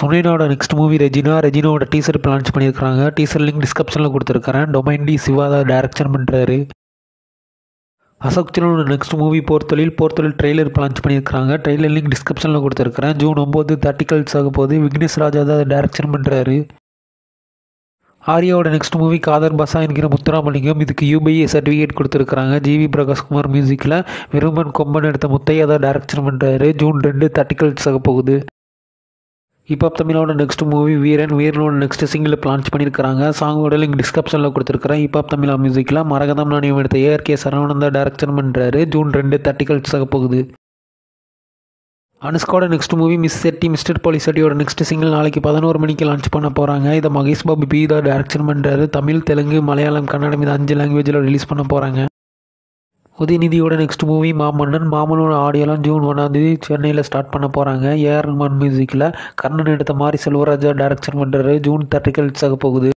சுனைனோட next movie Regina. ரெஜினாவோட teaser இப்போ launch பண்ணியிருக்காங்க டீசர் லிங்க் டிஸ்கிரிப்ஷனில் கொடுத்துருக்கேன் டொமைன் டி சிவா தான் டேரக்ஷன் பண்ணுறாரு Ashok சிலோட next movie Porthozhil. Porthozhil trailer இப்போ லான்ச் பண்ணியிருக்காங்க ட்ரெய்லர் லிங்க் டிஸ்கிரிப்ஷனில் கொடுத்துருக்கேன் ஜூன் ஒம்பது தேர்ட்டிகல்ஸ் ஆக போகுது. விக்னேஷ் ராஜா தான் டேரக்ஷன் பண்ணுறாரு ஆர்யாவோட நெக்ஸ்ட் மூவி காதர் பசா என்கிற முத்துராமலிங்கம். இதுக்கு யூபிஐ சர்டிஃபிகேட் கொடுத்துருக்காங்க ஜிவி பிரகாஷ்குமார் மியூசிக்கில் விரும்பன் கொம்பன் எடுத்த முத்தையா தான் டேரக்ஷன் பண்ணுறாரு ஜூன் ரெண்டு தேர்ட்டிகல்ஸ் ஆக போகுது. இப்போ தமிழோட நெக்ஸ்ட் மூவி வீரன் வீரனோட நெக்ஸ்ட் சிங்கிள் லான்ச் பண்ணியிருக்காங்க சாங்கோட லிங்க் டிஸ்கிரிப்ஷனில் கொடுத்துருக்கிறேன். இப்போ தமிழா மியூசிக்கில் மரகதம் நாணயம் எடுத்த ஏஆர்கே சரவணந்தா தான் டேரக்ஷன் பண்ணுறாரு ஜூன் ரெண்டு தேர்ட்டி ஆக போகுது. அனுஷ்காவோட next movie miss Shetty mister police செட்டியோட நெக்ஸ்ட் சிங்கிள் நாளைக்கு பதினோரு மணிக்கு லான்ச் பண்ண போகிறாங்க இதை மகேஷ் பாபு பி தான் டேரக்ஷன் பண்ணுறாரு தமிழ் தெலுங்கு மலையாளம் கன்னடம் இது அஞ்சு லாங்குவேஜில் ரிலீஸ் பண்ண போகிறாங்க உதயநிதியோட நெக்ஸ்ட் மூவி மாமன்னன் மாமனோட ஆடியோலாம் ஜூன் ஒன்றாந்தேதி சென்னையில் ஸ்டார்ட் பண்ண போகிறாங்க ஏஆர் ரஹ்மான் மியூசிக்கில் கர்ணன் எடுத்த மாதிரி செல்வராஜா டேரக்ஷன் பண்ணுறாரு ஜூன் தேர்ட்டிக்கல்ஸ் ஆக போகுது.